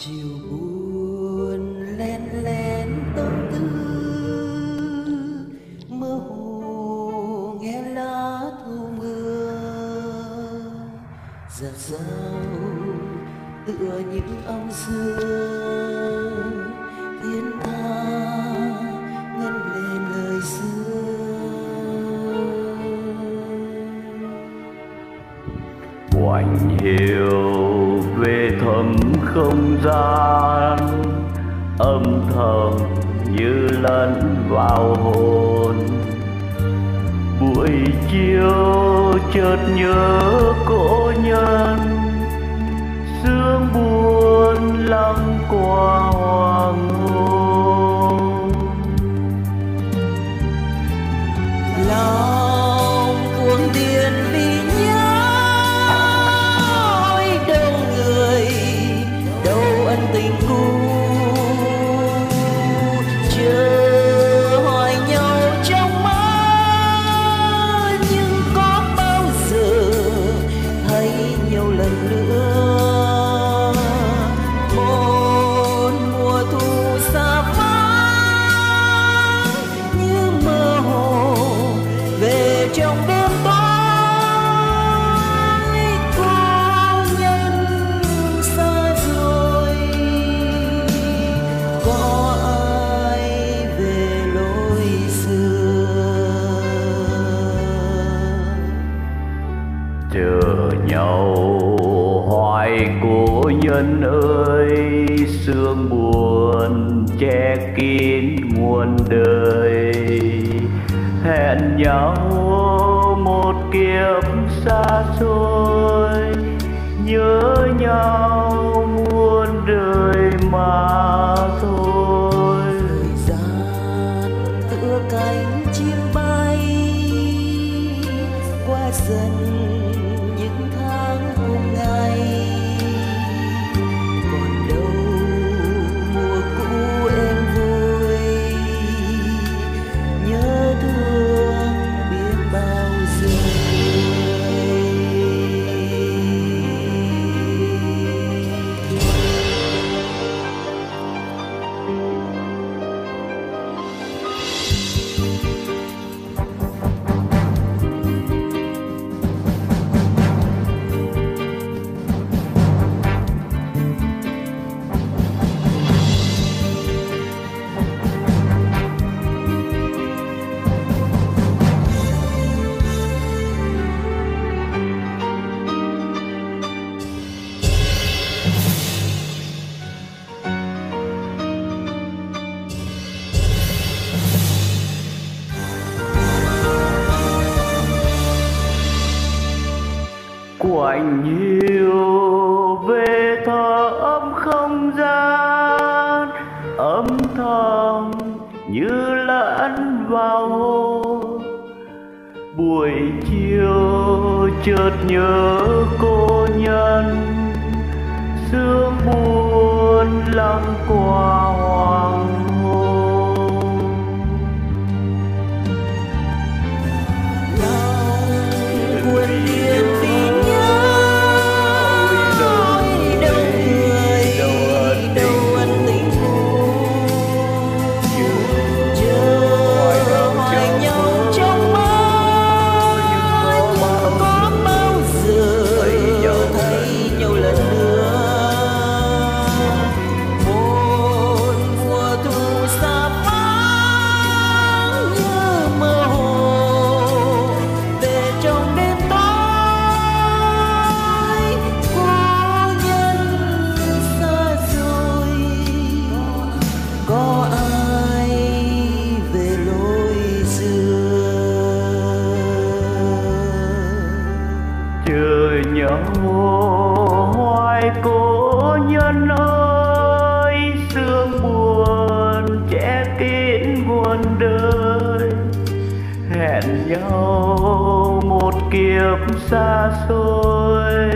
chiều buồn len lén tâm tư, mơ hồ nghe lá thu mưa. Giặt rào tựa những ông xưa, thiên tha ngân lên lời xưa. Quanh hiểu về thầm không gian. Âm thầm như lẫn vào hồn. Buổi chiều chợt nhớ cố nhân. Sương buồn lắng qua hoàng 故 chờ nhau hoài cố nhân ơi, sương buồn che kín muôn đời. Hẹn nhau một kiếp xa xôi, nhớ nhau muôn đời mà thôi. Thời gian tựa cánh chim bay qua dần quạnh hiu về thở ấm không gian âm thầm như lẫn vào hồn. Buổi chiều chợt nhớ cô nhân, sương buồn lắng qua hoàng hoài cô nhân ơi, sương buồn che kín buồn đời. Hẹn nhau một kiếp xa xôi,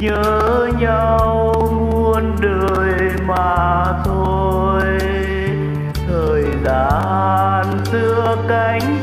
nhớ nhau muôn đời mà thôi. Thời gian xưa cánh